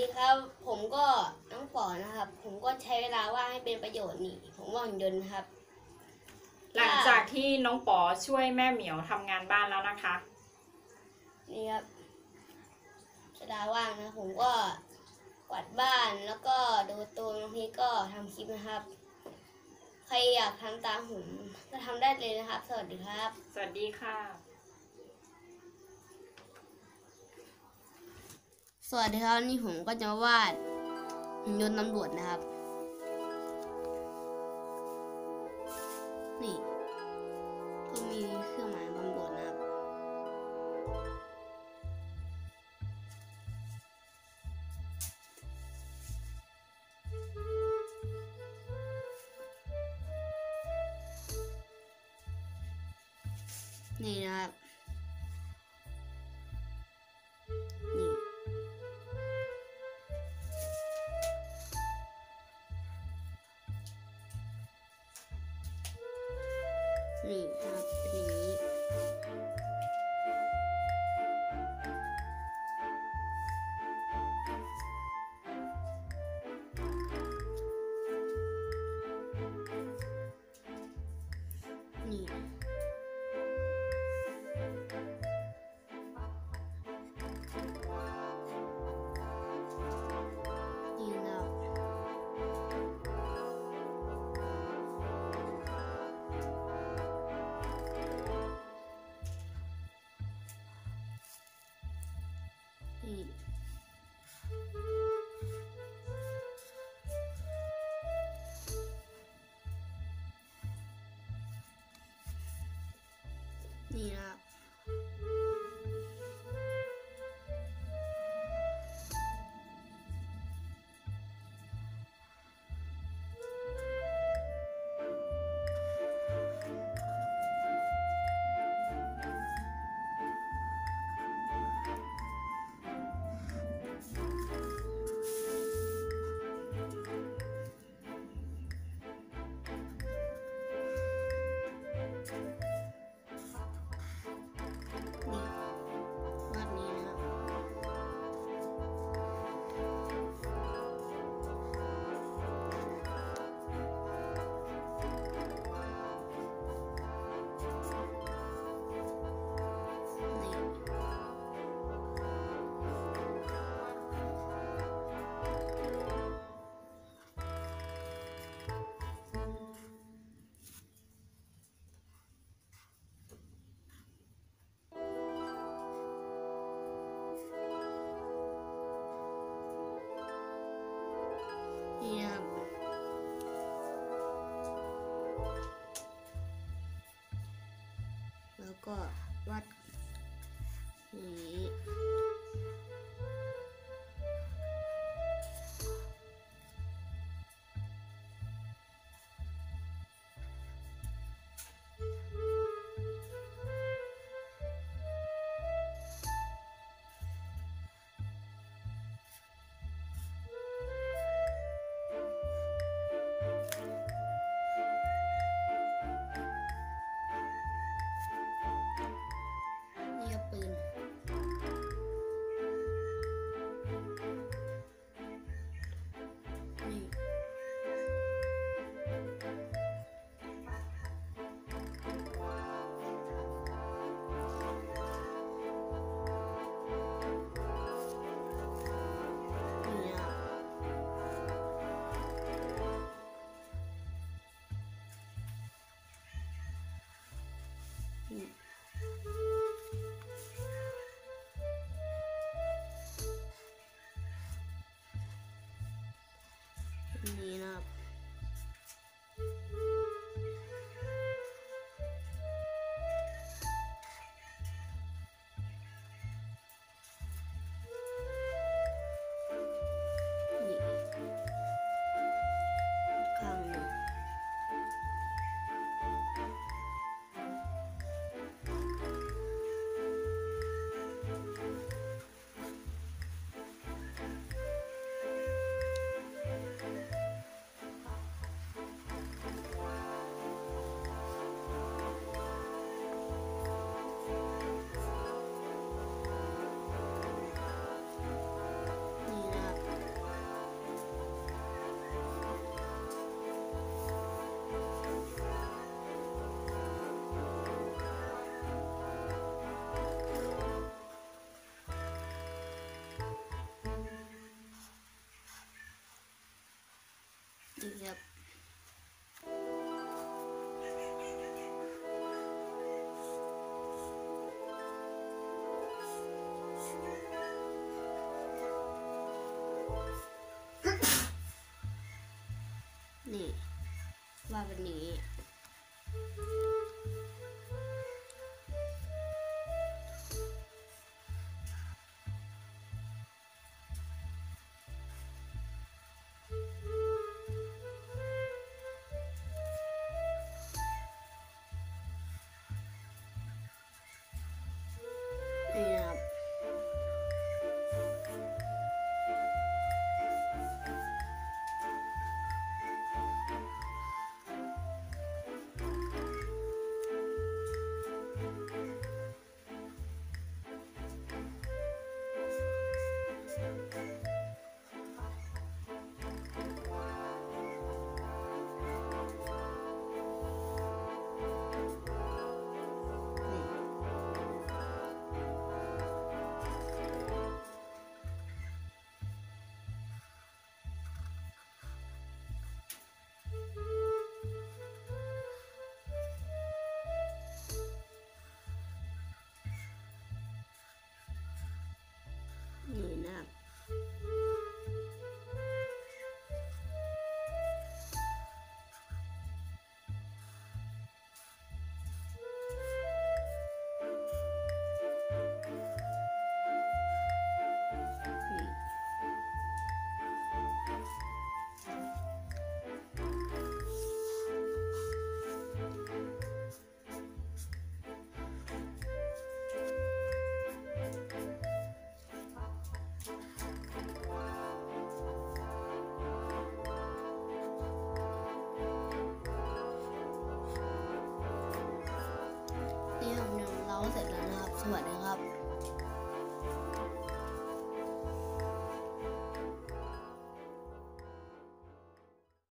ดีครับ ผมก็น้องป๋อนะครับ ผมก็ใช้เวลาว่างให้เป็นประโยชน์นี่ ผมว่างยนต์ครับ หลังจากที่น้องป๋อช่วยแม่เหมียวทำงานบ้านแล้วนะคะ นี่ครับเวลาว่างนะ ผมก็กวาดบ้านแล้วก็ดูการ์ตูนบางทีก็ทำคลิปนะครับ ใครอยากทำตามผมก็ทำได้เลยนะครับ สวัสดีครับ สวัสดีค่ะ สวัสดีครับนี่ผมก็จะมาวาดหุ่นยนต์ตำรวจนะครับ นี่ก็มีเครื่องหมายตำรวจนะครับ นี่นะครับ นี่ครับเป็นอย่างนี้นี่นี่ 你，你呢？ ก็วัด clean up. ด สวัสดีครับ